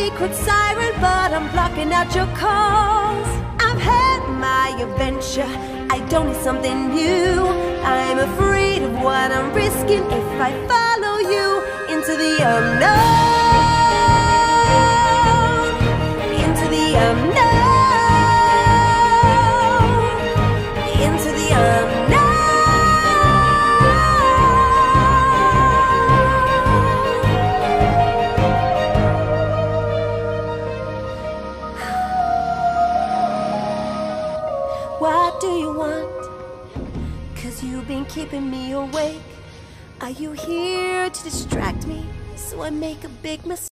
secret siren, but I'm blocking out your calls. I've had my adventure, I don't need something new. I'm afraid of what I'm risking if I follow you into the unknown. Into the unknown. What do you want? Cause you've been keeping me awake. Are you here to distract me so I make a big mistake?